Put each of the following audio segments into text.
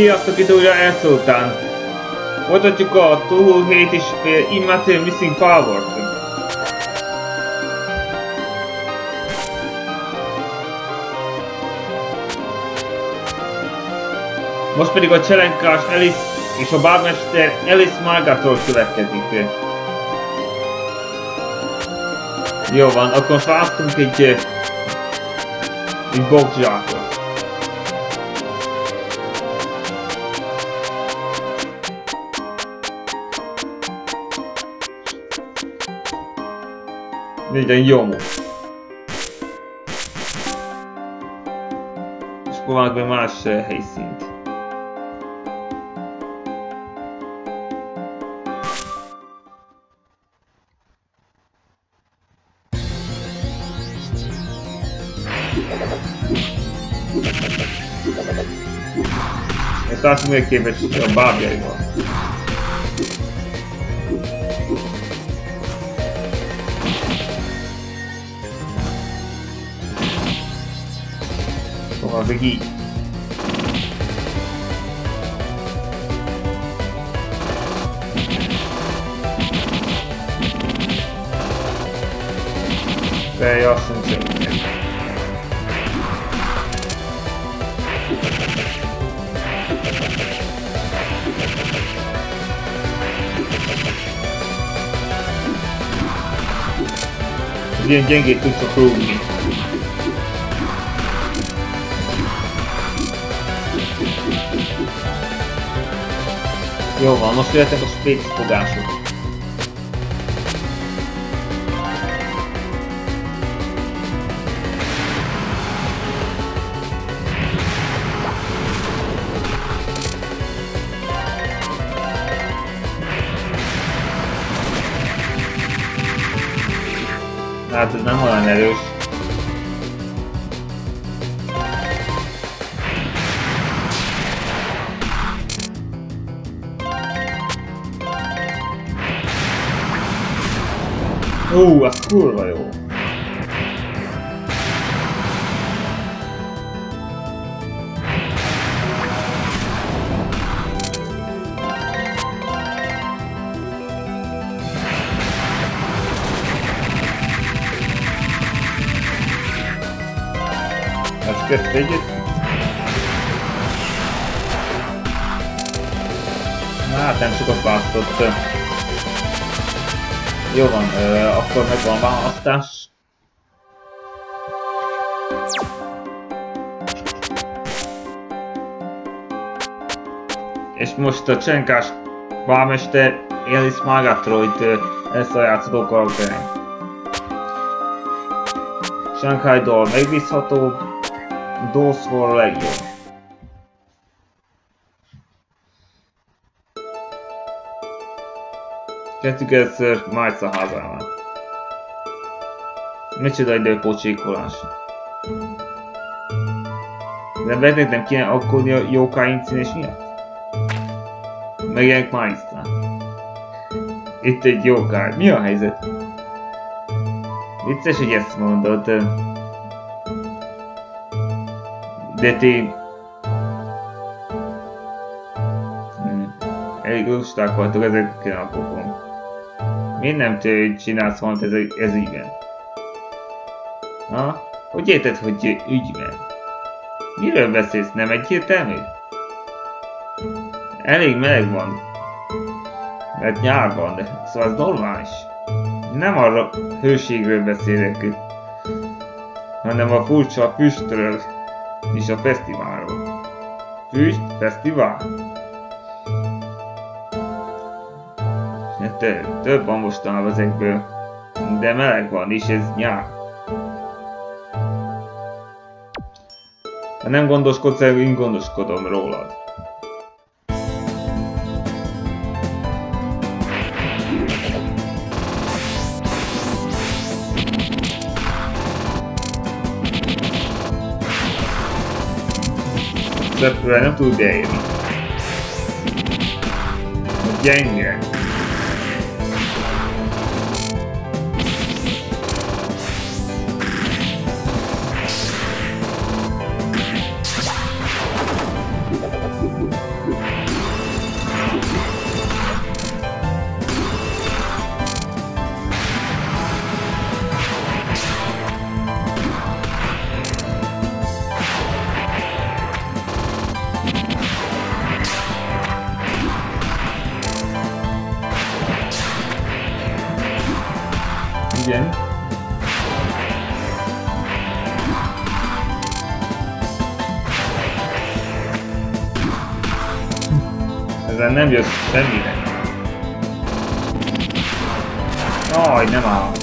Sziasztok, itt újra Elszultán. Folytatjuk a Touhou Hate és Immaterial Missing power -t. Most pedig a cselenkás Alice és a bármester Alice Margatól következik. Jó van, akkor választunk egy, egy boxzsákot. Legyen jó mód. És próbálok be más uh, helyszínt. Ezt azt még képes a bábjaival. Fogalmazok így. Fej azt hiszem, Ilyen gyengét tudsz rúgni. Jó van, most jöttek a spéc fogások. És most a csenkás válmester Elis Magatroid ezt a játszható karakterem. Shanghai Doll megbízható, Dawsford a legjobb. Kezdjük először Májca házával. Micsoda időpocsékolás. De vednek nem kéne aggódni a jókány incidens miatt? Megjelenik Májca. Itt egy jókány. Mi a helyzet? Vicces, hogy ezt mondod. De ti... Hmm. Elég lusták voltok ezeken a napokon. Miért nem te csinálsz valamit ez, ez ügyben? Ha? Hogy érted, hogy ügyben? Miről beszélsz? Nem egyértelmű? Elég meleg van. Mert nyár van, de szóval az normális. Nem arra hőségről beszélek, hanem a furcsa füstről és a fesztiválról. Füst, fesztivál? Te, több van mostanában ezekből, de meleg van, és ez nyár. Ha nem gondoskodsz én gondoskodom rólad. Zepre nem tud beérni. Gyenge. Nem jössz semmire. Aj, nem áll.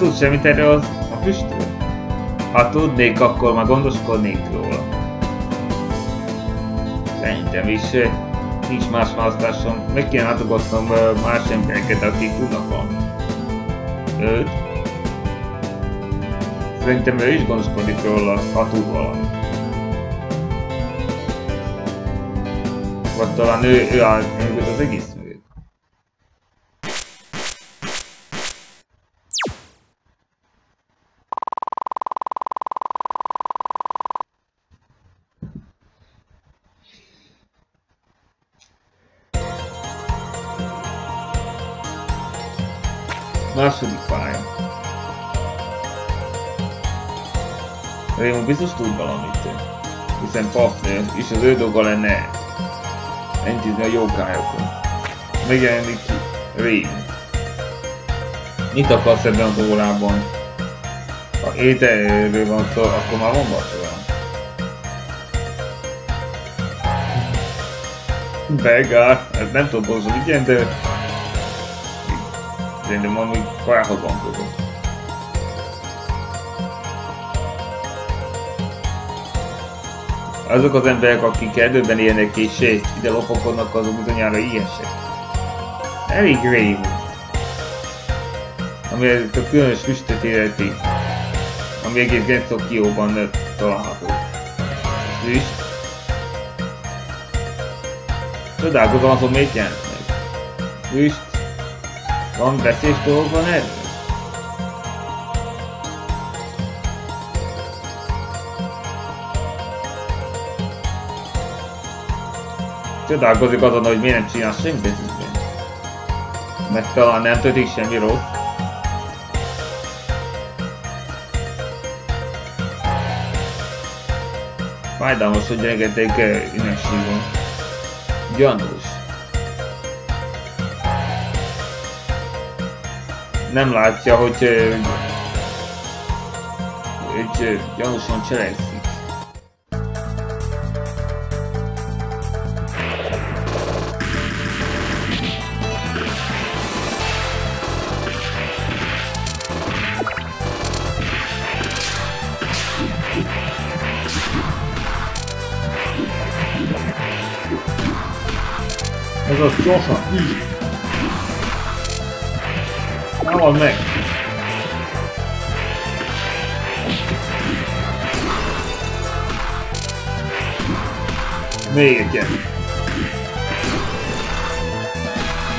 Tudsz semmit erről a füstről? Ha tudnék, akkor már gondoskodnék róla. Szerintem is nincs más választásom. Meg kéne látogatnom más embereket, akik tudnak. Őt? Szerintem ő is gondoskodik róla, ha tud valamit. Vagy talán ő, ő áll mögött az egész mögött. Második pálya. Rémon biztos tud valamit, hiszen papnő, és az ő dolga lenne elintézni a jókályokon. Megjelenik Rém. Mit akarsz ebben az órában? Ha ételről van szó, akkor már van vacsora. Begár, ez nem tudom pontosan igen, de... Szerintem valami kajához van tudom. Azok az emberek, akik erdőben élnek és ide lopakodnak, azok bizonyára ilyesek. Elég rémú. Ami a különös füstöt életi, ami egész Gensokióban található. Füst. Csodálkozom azon, miért jelent meg. Füst. Van veszélyes dolog van erről? Csodálkozik azon, hogy miért nem csinál semmit ez. Mert talán nem történik semmi rossz. Fájdalmas, hogy rengeteg ünnepség van. Gyanús. Nem látja, hogy, hogy gyanúsan cselekszik. Ez az gyorsan, így. Támad meg! Még egyet.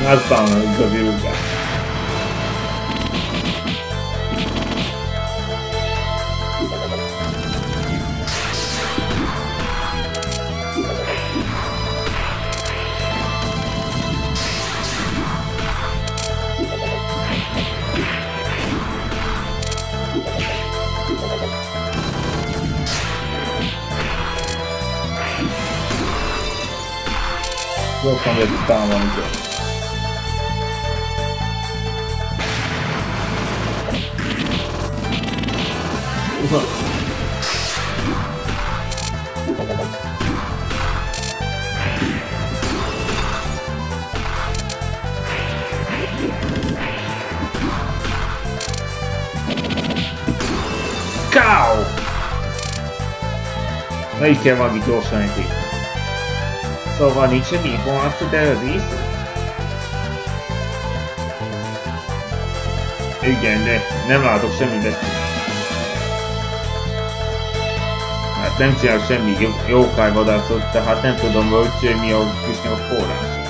Aztán az igazi rúgás. Gyorsan lehet támadni kell. Cow! Melyik kell valami gyorsan egy Szóval nincs semmi információ az észre? Igen, de nem látok semmi. Hát nem csinál semmi jókájvadászot, tehát nem tudom, hogy mi a kisnyom forrás.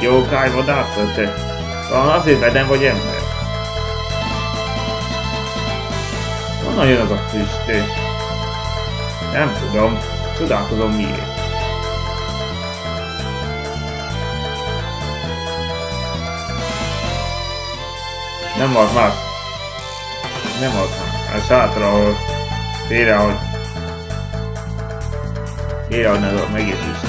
Jókájvadászot? Te talán azért bedem vagy ember. Honnan jön az a füst? Nem tudom. Csodálkozom miért. Nem volt más. Nem volt más. A sátra, ahol félre, hogy félreadni a megértést.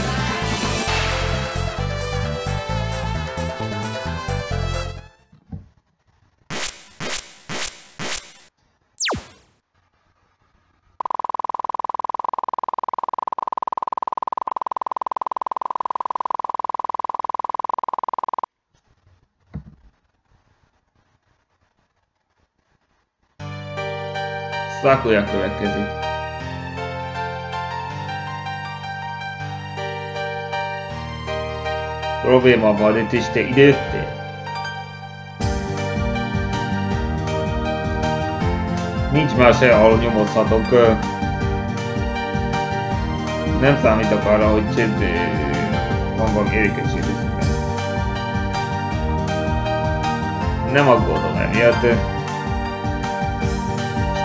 Szákolja következik. Probléma van, itt is te időttél. Nincs más hely, ahol nyomozhatok. Nem számítok arra, hogy több van valami érdekesség. Nem aggódom emiatt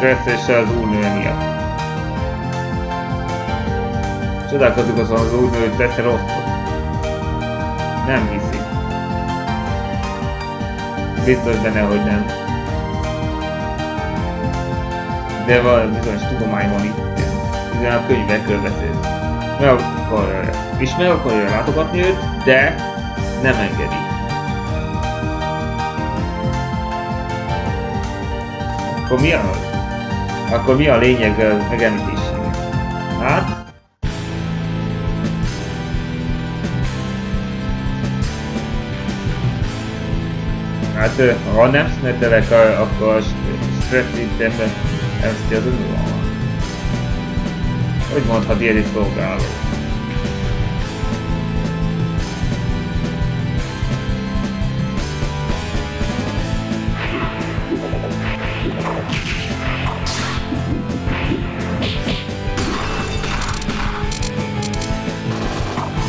stresszéssel az úrnő miatt. Csodálkozik azon az úrnő, hogy tette rosszot. Nem hiszi. Biztos benne, hogy nem. De valami bizonyos tudomány van itt. Hiszen a könyvekről beszél. Meg akar, és meg akarja látogatni őt, de nem engedi. Akkor mi az? Akkor mi a lényeg megemlítésének? Hát? Hát, ha nem sznetelek, akkor a stressz szintemben ezt az önulva. Hogy mondhat ilyen szolgáló?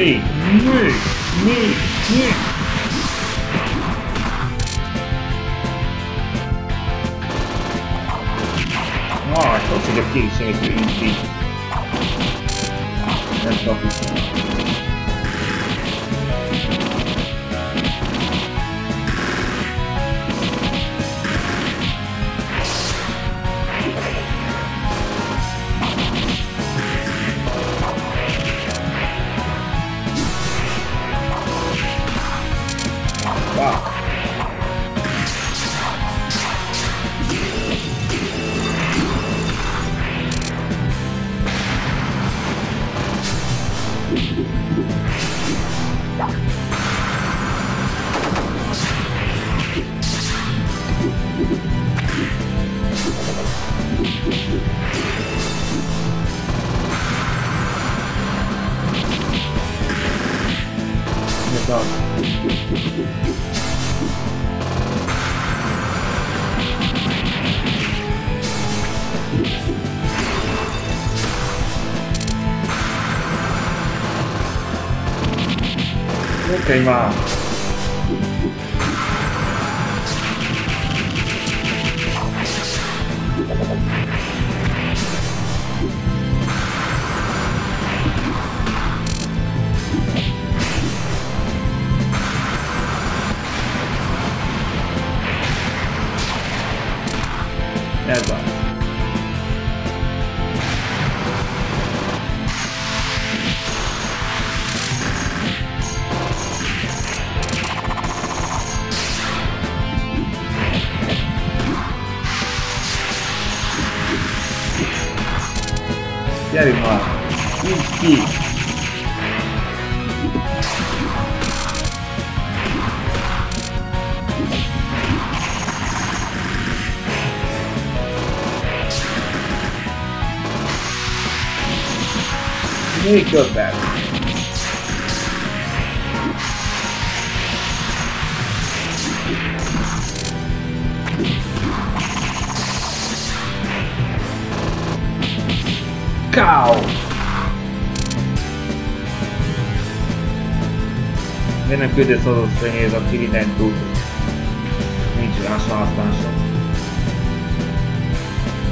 Ilyen késő. Még! Öt pofon. Niki, még, még, még, még. Ah, ott, hogy a készségek így. Nem kapjuk. queimar. 今。Miért nem küldesz az a szenyéz, aki mindent tud? Nincs más választása.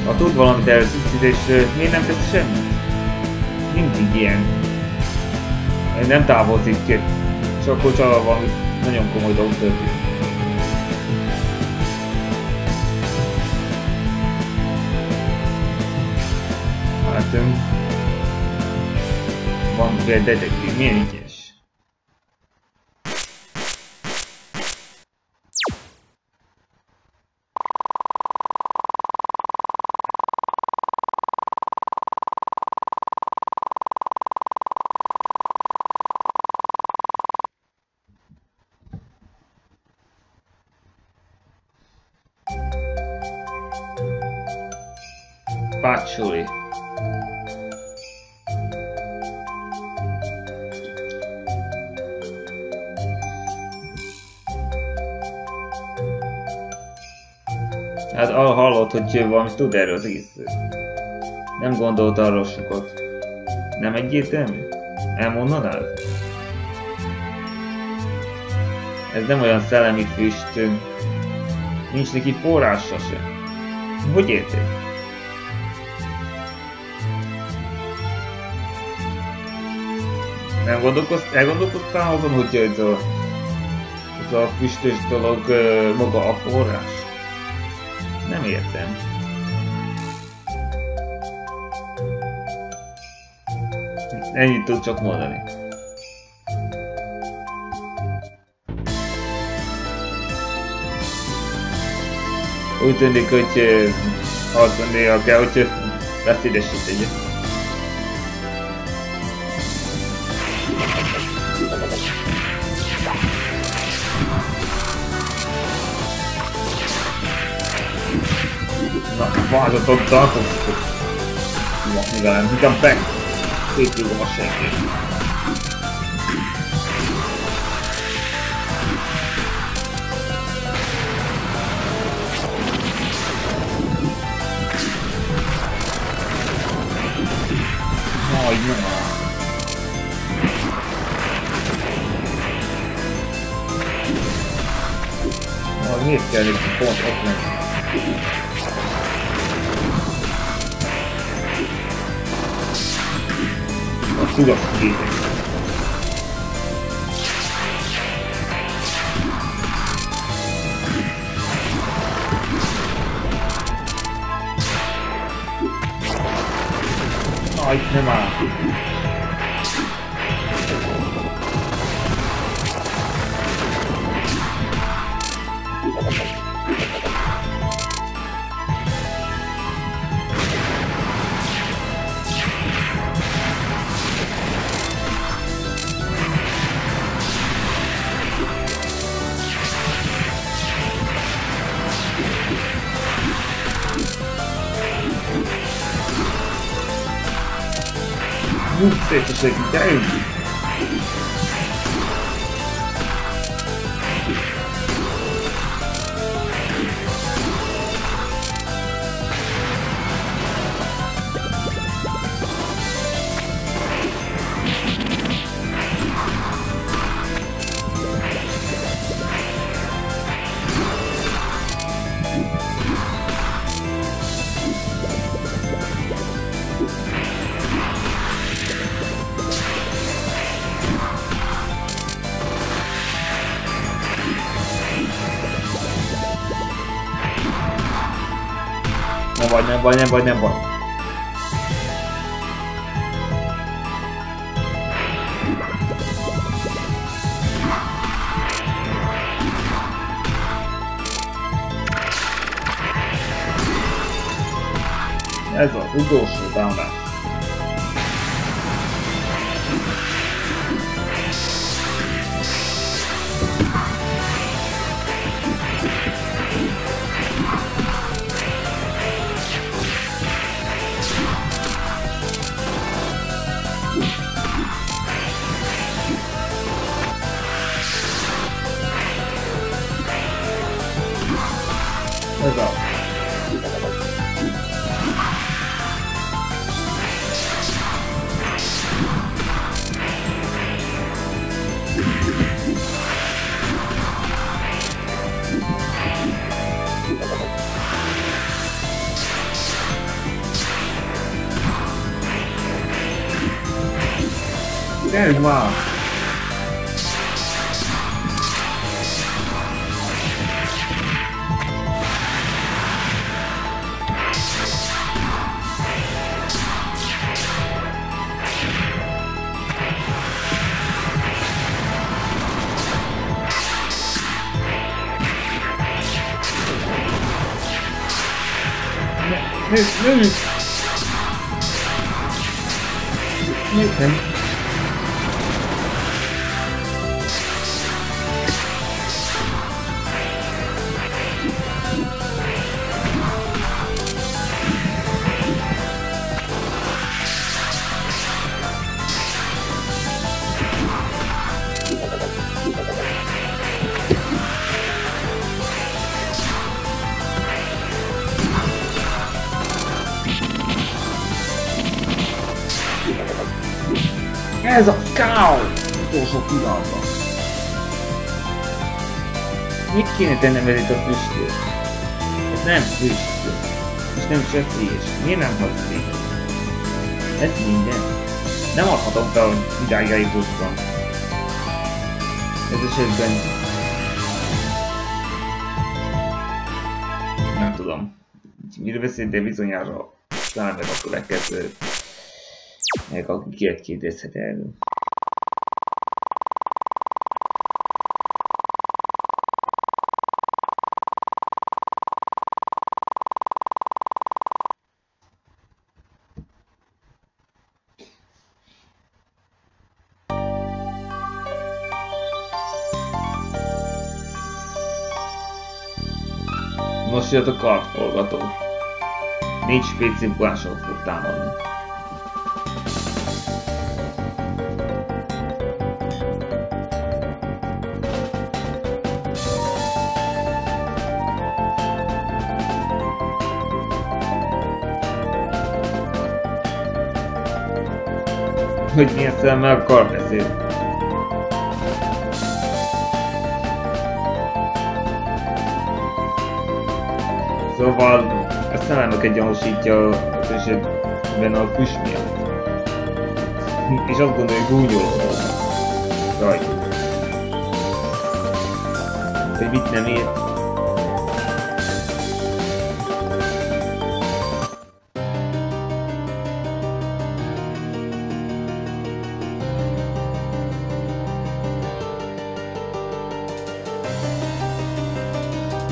Ha tud valamit erről és miért nem tesz semmit? Mindig ilyen. Nem távozik ki. Csak akkor csak valami nagyon komoly dolog történik. látunk. Van egy detektív, milyen ügyes. Patchouli. Hát hallott, hogy valami tud erről az egész. Nem gondolt arról sokat. Nem egyértelmű? Elmondanád? Ez nem olyan szellemi füst. Nincs neki forrása sem. Hogy érted? Nem gondolkozt, elgondolkoztál azon, hogy ez a, ez a füstös dolog maga a forrás? Nem értem. Ennyit tud csak mondani. Úgy tűnik, hogy mondja kell, hogy beszédesíteni. Várja, tartom. Mivel nekem meg szétrúgom a senkét. Majdnem. Majd miért kell egy pont ott menni? tudok képes. Aj, nem áll. Szépen nem baj, nem baj, nem baj. Ez az utolsó támadás. Ez a cow! Utolsó pillanatban. Mit kéne tennem ezért a füstöt? Ez nem füst. És nem sötés. Miért nem hatszik? Ez minden. Nem adhatom fel, hogy idáig eljutottam. Ez esetben... Nem tudom. Miről beszélt, de bizonyára talán meg a következő meg aki kérdezhet erről. Most jött a kartforgató. Négy spécifikással fog támadni. Hogy milyen szemmel akar beszélni. Szóval a szellemeket gyanúsítja az esetben a füst miatt. És azt gondolja, hogy gúnyolódott rajta. Hogy mit nem ért.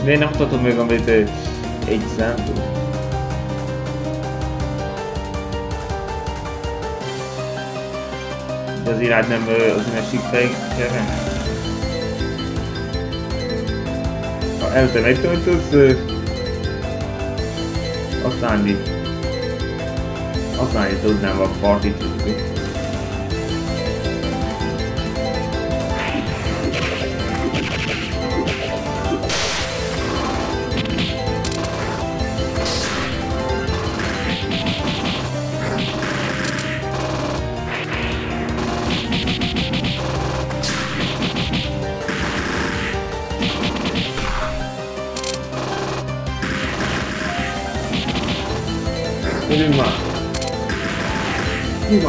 Miért nem mutatom meg, amit számtól? De az irány nem az másik fejkere? Ha előtte megtöltött, aztán aztán tudnám a partit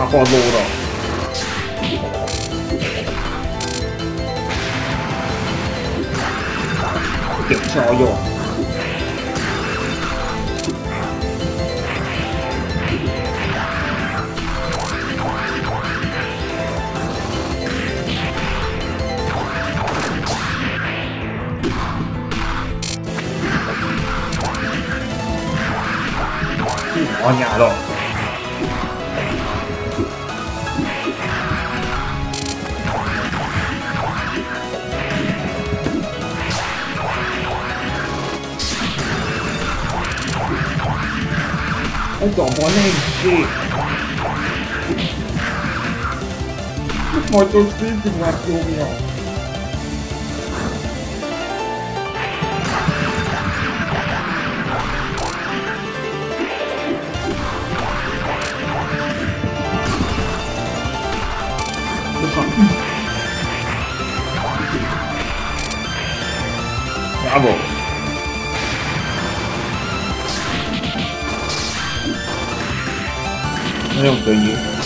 好多了。Végig megnyomja. Bravo! Nagyon könnyű.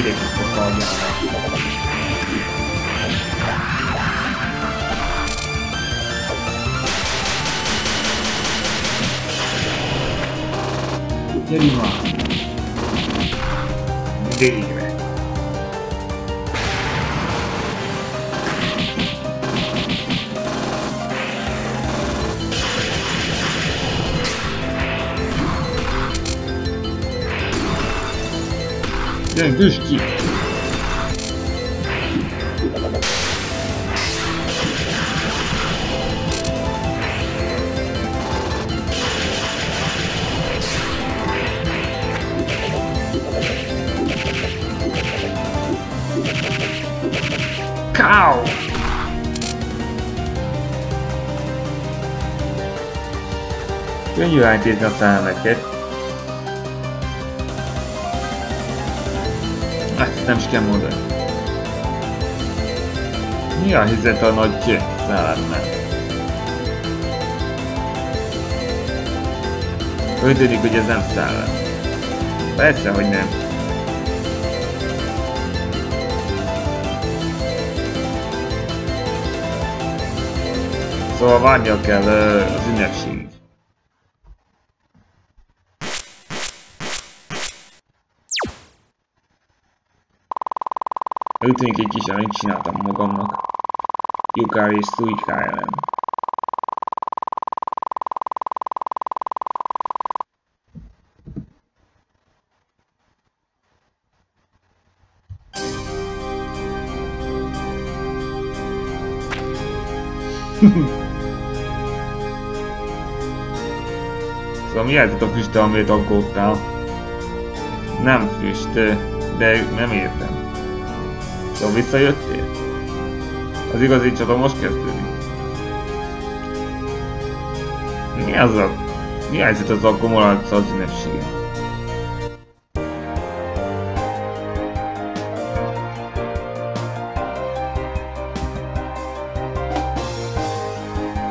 いです僕はやデリはデリー düş ki. Cow! Könnyű eltézni a szemeket. Ezt nem is kell mondani. Mi a helyzet a nagy szellemmel? Úgy tűnik, hogy ez nem szellem. Persze, hogy nem. Szóval várnia kell az ünnepség. Úgy tűnik egy kis amit csináltam magamnak. Yukár és Suika ellen. szóval mi a füst, amit aggódtál? Nem füst, de nem értem. Szóval visszajöttél? Az igazi csata most kezdődik. Mi az a... Mi a helyzet az akkumulálsz az ünnepségen?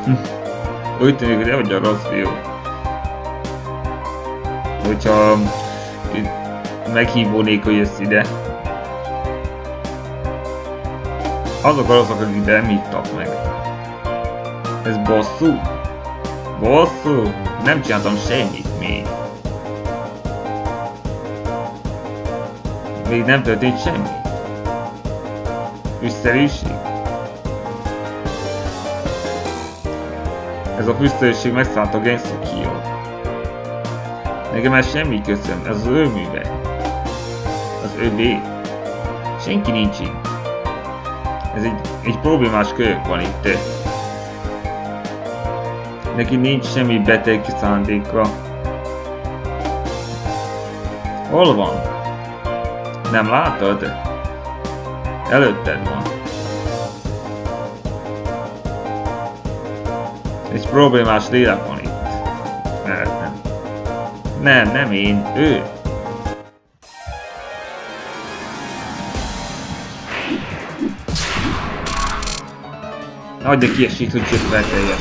Hm. Úgy tűnik, hogy vagy a rossz fiú. Hogyha meghívó nélkül jössz ide, Azok azok, akik ide nem ittak meg. Ez bosszú? Bosszú? Nem csináltam semmit még. Még nem történt semmi. Üszerűség? Ez a füsztőség a Gensokio. Nekem már semmi köszön, ez az ő műve. Az övé. Senki nincs itt. Ez egy, egy problémás kölyök van itt. Neki nincs semmi beteg szándéka. Hol van? Nem látod? Előtted van. Egy problémás lélek van itt. Nem. Nem, nem én, ő. Adja ki esélyt, hogy csak felkeljen.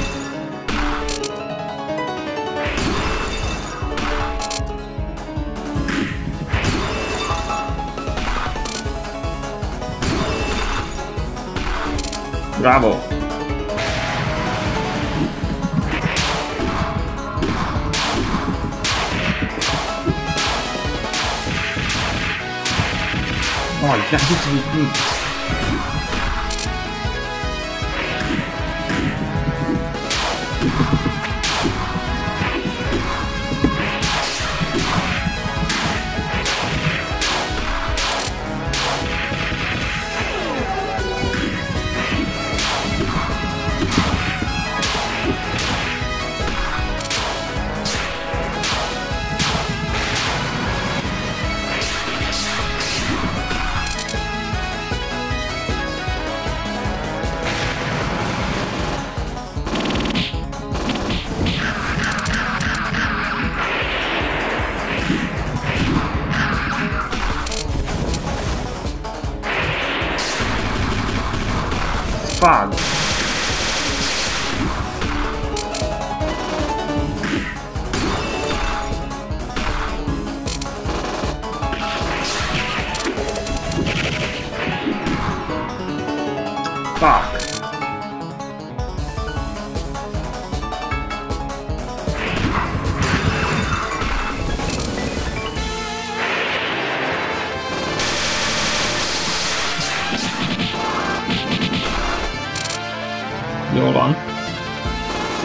Bravo! Hagyjál, itt mit? Fuck.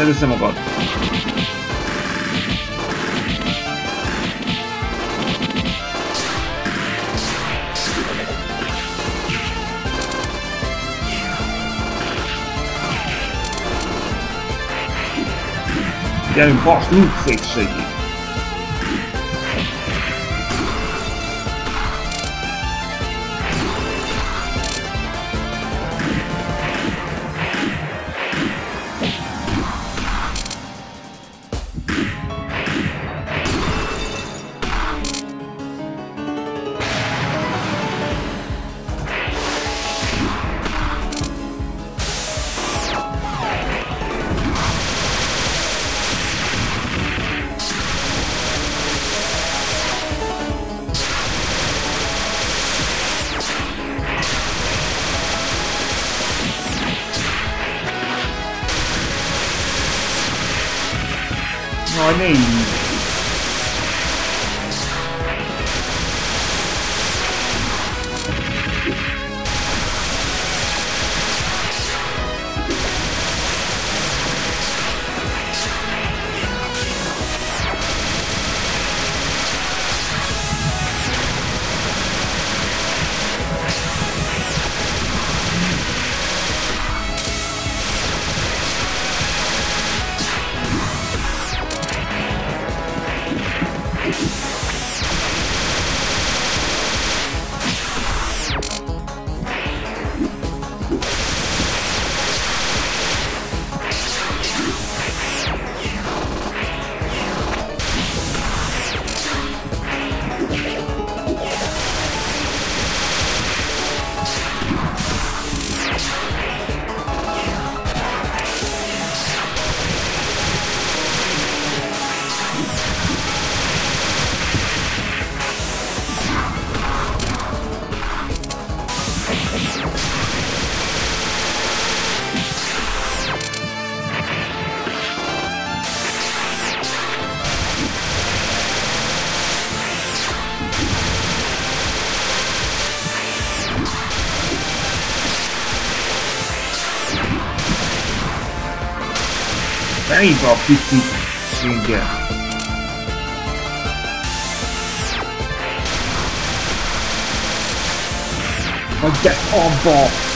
Szedd össze magad. Gyerünk, bas, nincs szépségi. Elég a piszkítsége. Hagyj abba! Csak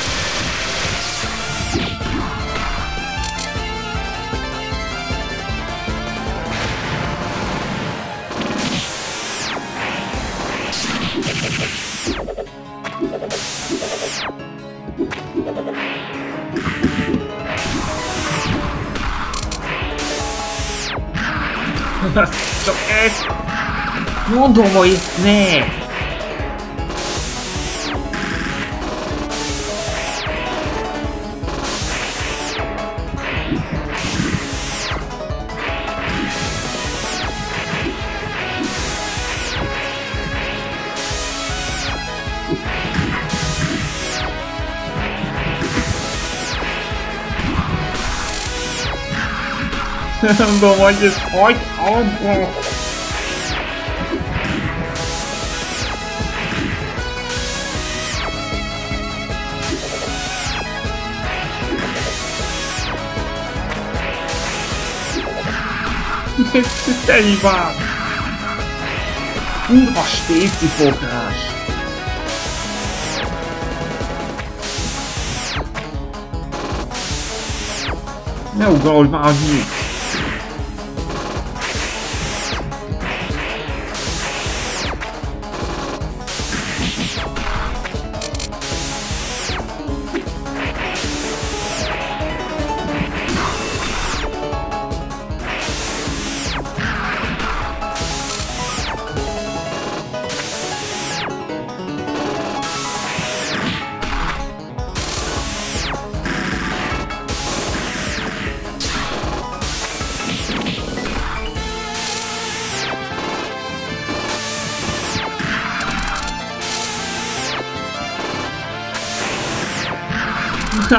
もどもいっすね。どうもいいです。はい、あ Tegenbaan. Hoe was steekt die volkaas? Nou, goud maar niet.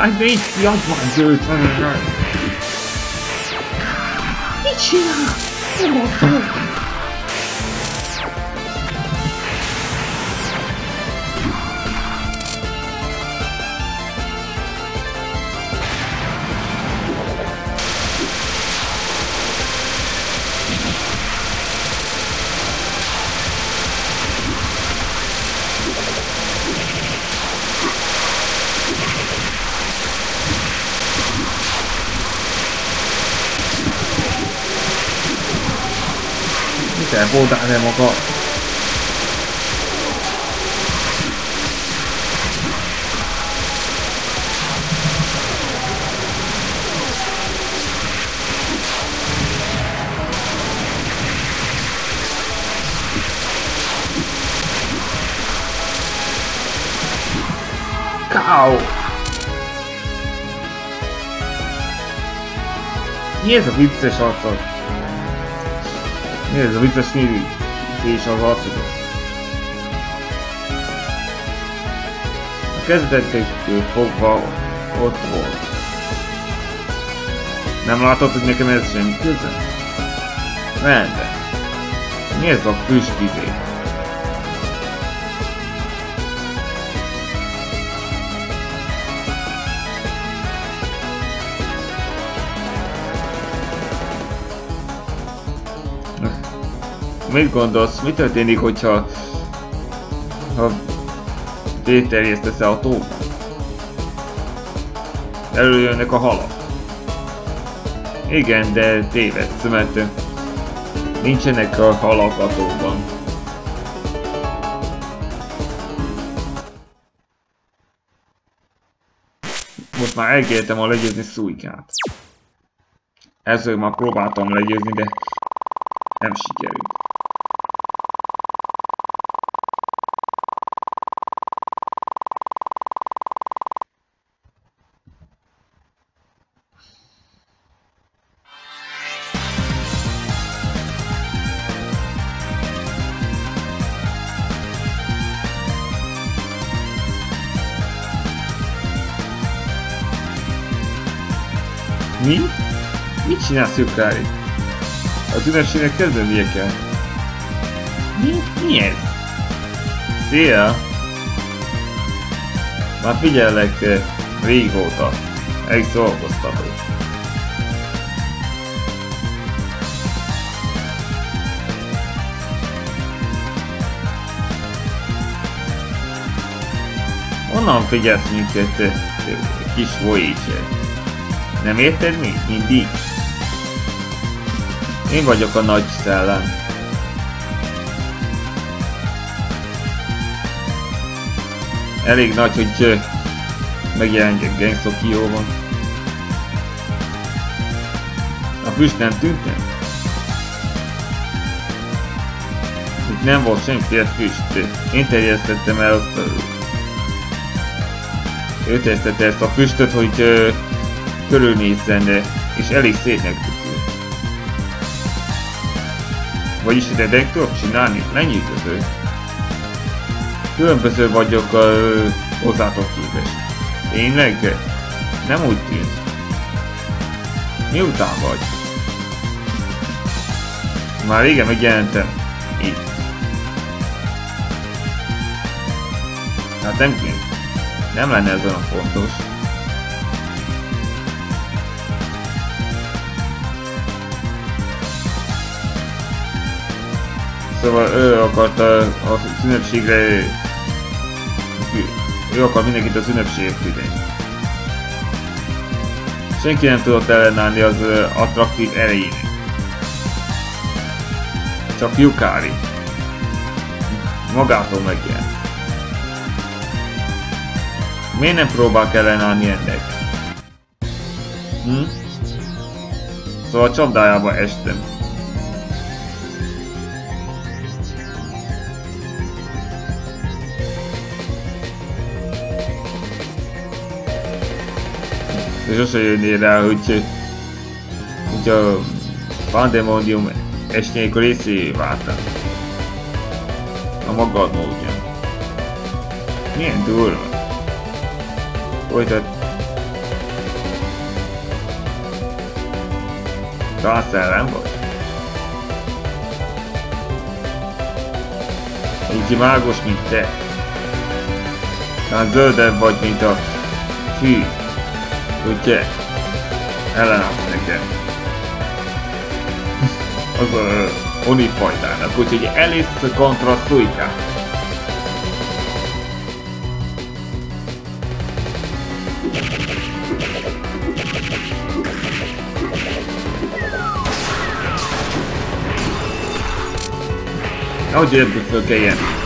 I made the do it. I boldálni maga. Cow! Mi ez a vicces arcod? Mi ez a vicces nyíri? És az arcodon. A kezdetektől fogva ott volt. Nem látod, hogy nekem ez semmi köze? Rendben. Ez a füstizé? Mit gondolsz, mi történik, hogyha ha téterjesztesz a tó? Előjönnek a halak. Igen, de tévedsz, mert nincsenek a halak a tóban. Most már elkértem a legyőzni szújkát. Ezzel már próbáltam legyőzni, de nem sikerült. Mi? Mit csinálsz, Jukári? Az ünnepségnek kezdenie kell. Mi? Mi ez? Szia! Már figyellek régóta. Elég szórakoztató. Honnan figyelsz minket, kis Voyager? Nem érted mi? Mindig? Én vagyok a nagy szellem. Elég nagy, hogy megjelenjek Gangstokióban. A füst nem tűnt meg? Itt nem volt semmiféle füst. Én terjesztettem el azt a... Ő terjesztette ezt a füstöt, hogy körülnézzen, és elég szépnek tűnik. Vagyis ide tudok csinálni? Lenyűgöző. Különböző vagyok a hozzátok képest. Tényleg? Nem úgy tűnt. Miután vagy? Már régen megjelentem. Itt. Hát nem. Nem lenne ez olyan fontos. Szóval ő akarta a ünnepségre... Ő akar mindenkit az ünnepségre küldeni. Senki nem tudott ellenállni az attraktív erejének. Csak Yukari. Magától megjelent. Miért nem próbál ellenállni ennek? Hm? Szóval a csapdájába estem. És sose jönnél rá, hogy, hogy a Pandemonium esnyék részévé váltam. A magad módján. Milyen durva. Folytat. Talán szellem vagy? Így mágos, mint te. Talán zöldebb vagy, mint a fű. Ugye? Ellenállsz nekem. Az a Oni fajtának, úgyhogy Alice kontra Suika. Ahogy ebből föl kelljen.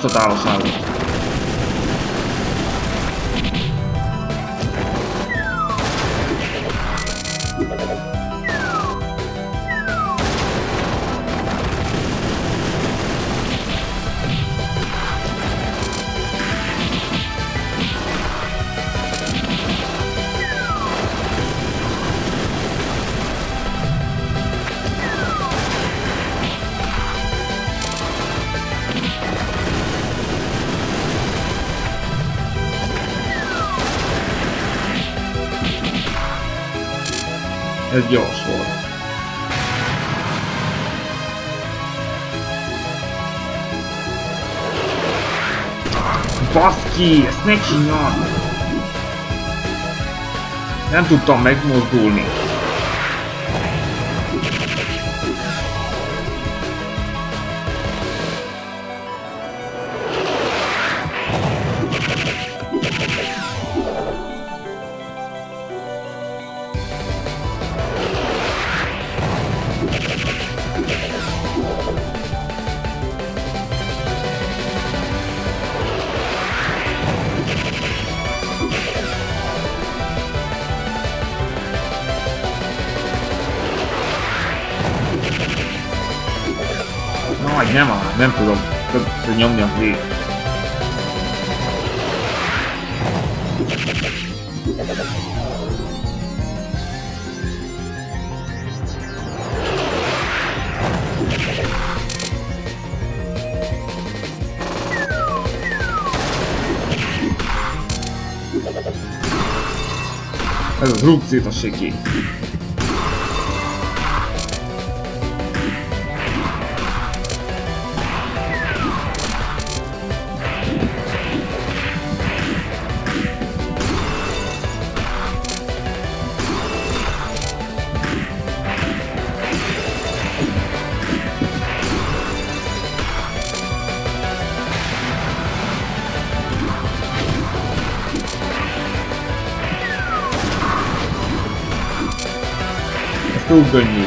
做大了，杀了。Baszki, ezt ne csináld! Nem tudtam megmozdulni. Az rúg Ruben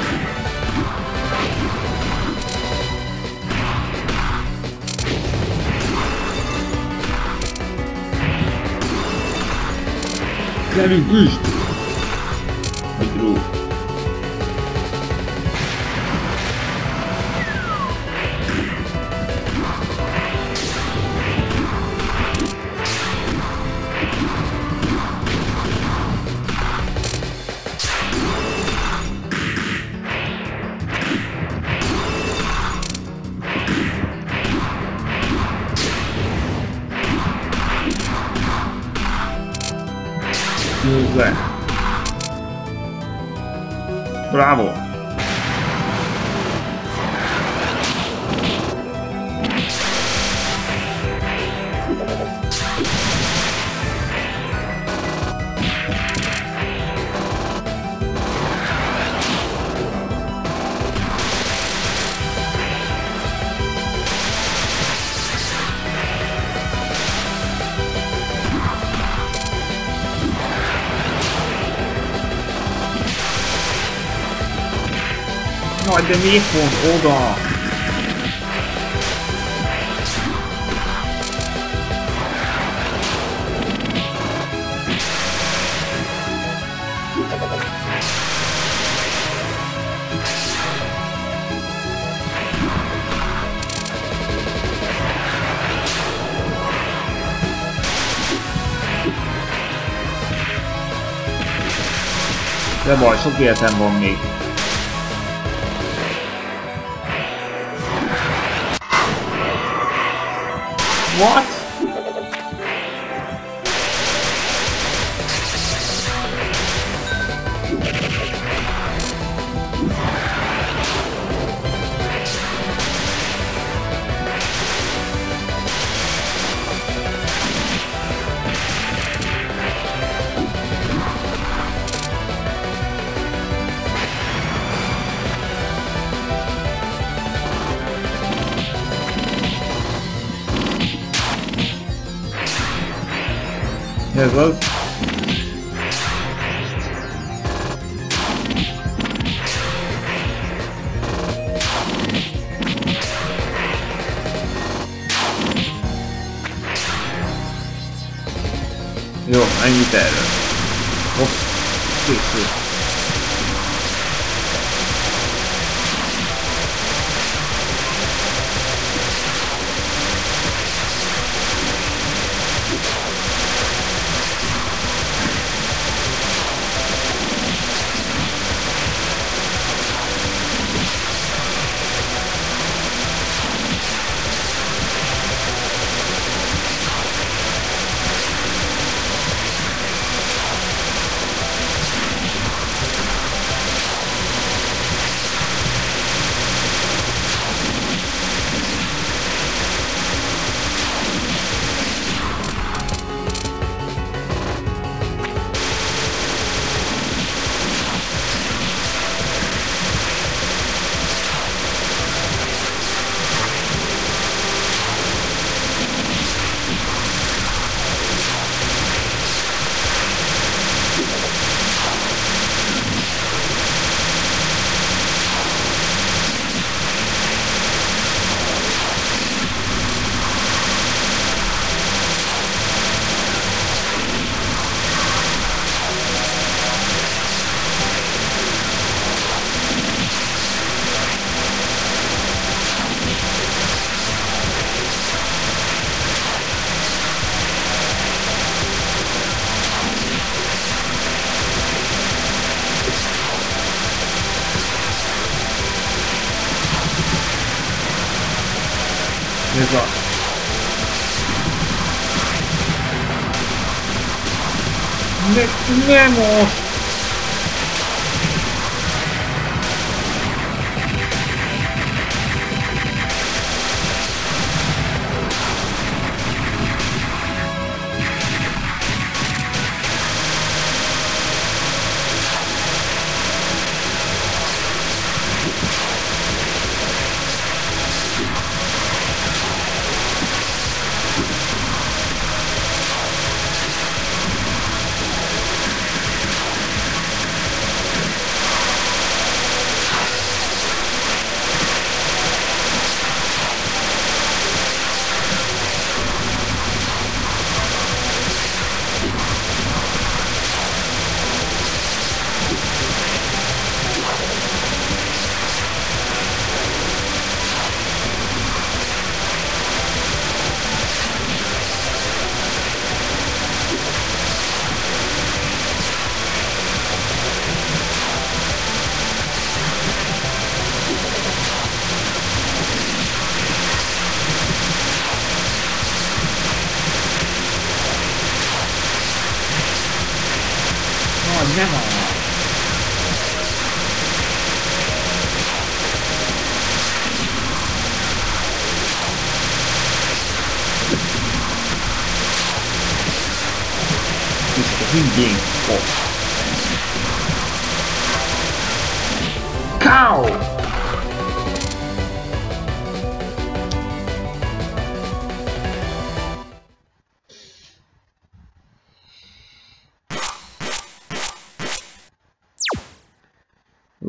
travel. De miért pont oda? De baj, sok életem van még. What? Ez az. Jó, ennyit erről. Hopp, késő. Ez a... Ne, nem most! nem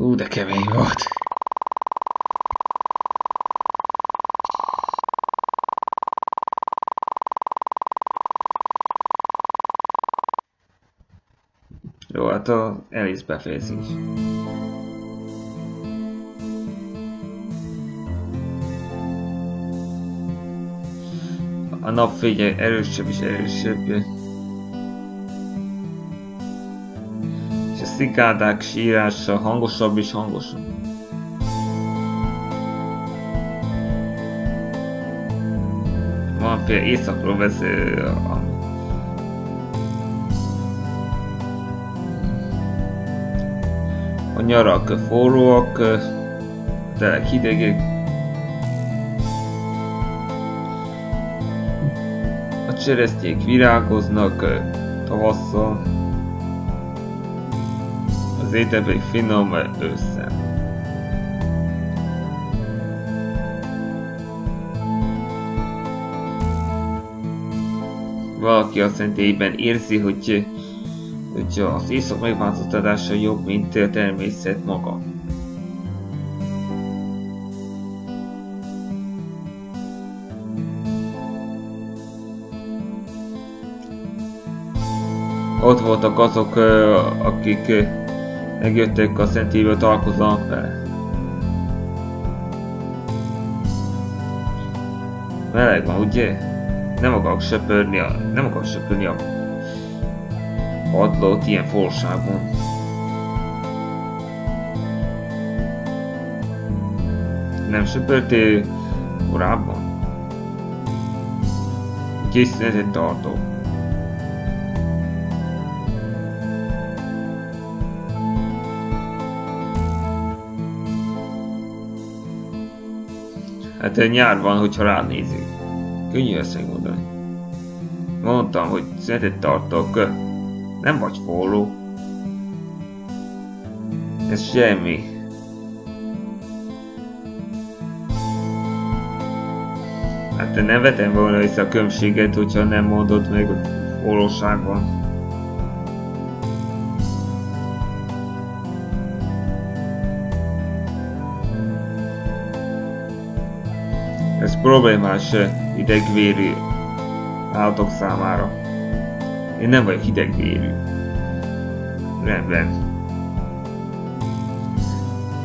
Ú, de kemény volt. Jó, hát a Alice befejezik. A napfénye erősebb és erősebb. Szikádák sírása hangosabb és hangosabb. Van például éjszakról vesz a A nyarak forróak, de hidegek. A cseresznyék virágoznak tavasszal. Az pedig finom ősszel. Valaki a szentélyben érzi, hogy hogy az éjszak megváltoztatása jobb, mint a természet maga. Ott voltak azok, akik megjöttek a Szentéből találkozzanak vele. Meleg van, ugye? Nem akarok söpörni a... Nem akarok söpörni a padlót ilyen forságban. Nem söpörtél korábban? Készítetet tartó. Hát nyár van, hogyha ránézik. Könnyű ezt megmondani. Mondtam, hogy szünetet tartok. Nem vagy forró. Ez semmi. Hát nem vetem volna vissza a kömséget, hogyha nem mondod meg, hogy forróság van. Problémás idegvérű állatok számára. Én nem vagyok hidegvérű. Rendben.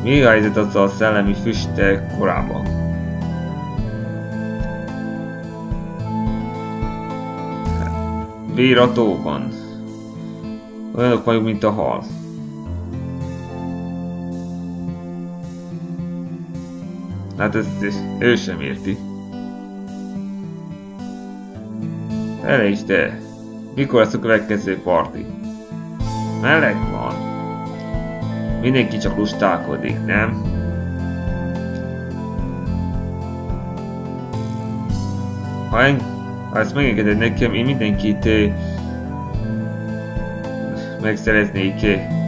Mi a helyzet azzal a szellemi füsttel korábban? Vér a tóban. Olyanok vagyunk, mint a hal. Hát ezt, ezt ő sem érti. Is te! Mikor lesz a következő parti? Meleg van. Mindenki csak lustálkodik, nem? Ha, en, ha ezt megengeded nekem, én mindenkit megszereznék eh,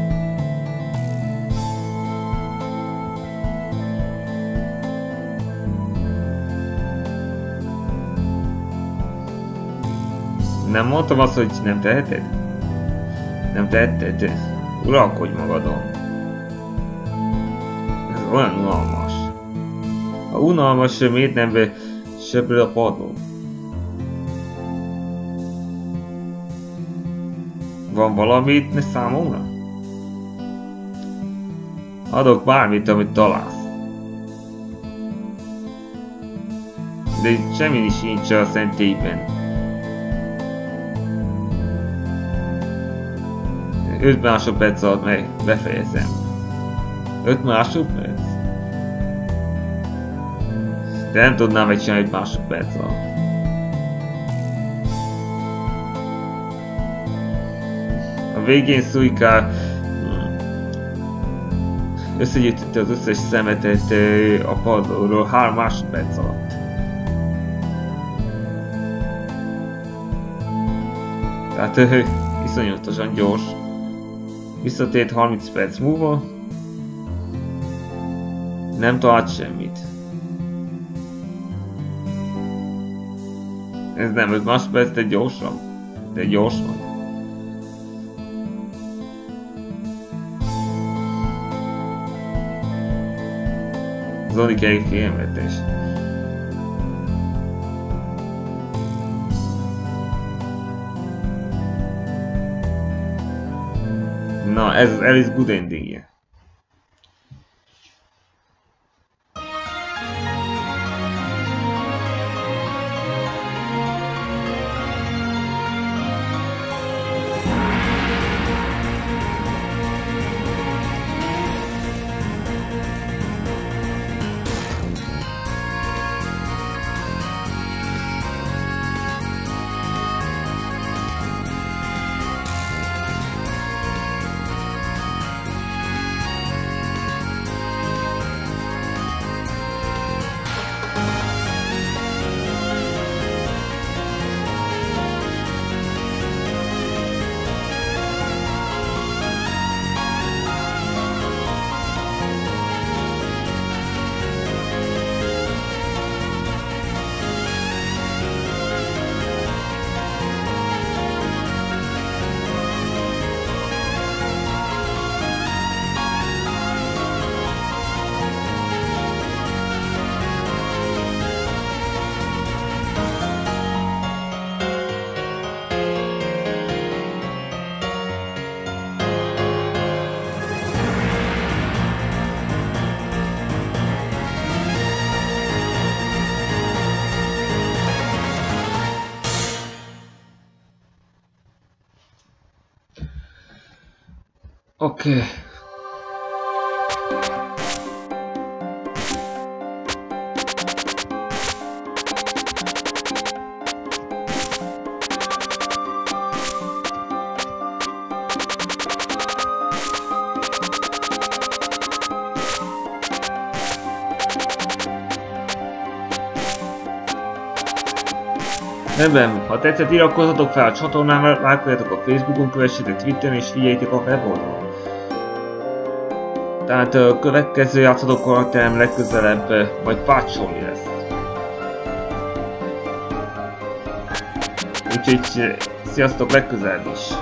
Nem mondtam azt, hogy nem teheted? Nem teheted? Uralkodj magadon. Ez olyan unalmas. Ha unalmas, miért nem söpöd a padló? Van valamit ne számomra? Adok bármit, amit találsz. De semmi sincs a szentélyben. 5 másodperc alatt meg befejezem. 5 másodperc? De nem tudnám megcsinálni 5 másodperc alatt. A végén Suika összegyűjtötte az összes szemetet a padlóról 3 másodperc alatt. Tehát iszonyatosan gyors. Visszatért 30 perc múlva. Nem talált semmit. Ez nem 5 másodperc, de gyorsan. De gyorsan. Zonik elég félelmetes. Na, ez az Alice Good endingje. Oké. Okay. Rendben, ha tetszett iratkozzatok fel a csatornámra, lájkoljatok a Facebookon, kövessétek Twitteren és figyeljétek a weboldalon. Tehát a következő játszadó karakterem legközelebb majd Pácsolni lesz. Úgyhogy sziasztok legközelebb is!